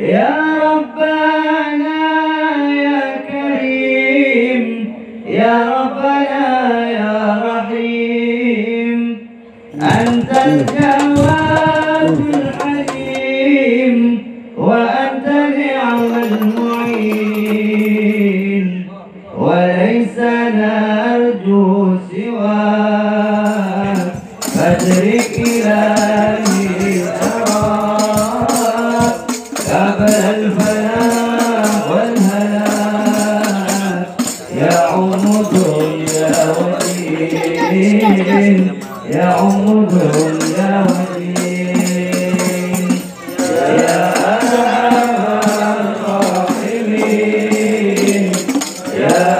يا ربنا يا كريم يا ربنا يا رحيم. أنت الجواد الحليم وأنت نعم المعين وليس نرجو سواك. فادرك إلهي ودين يا عمد يا ودين يا أرحم الراحمين يا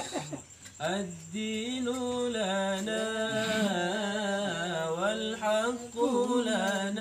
الدين لنا والحق لنا.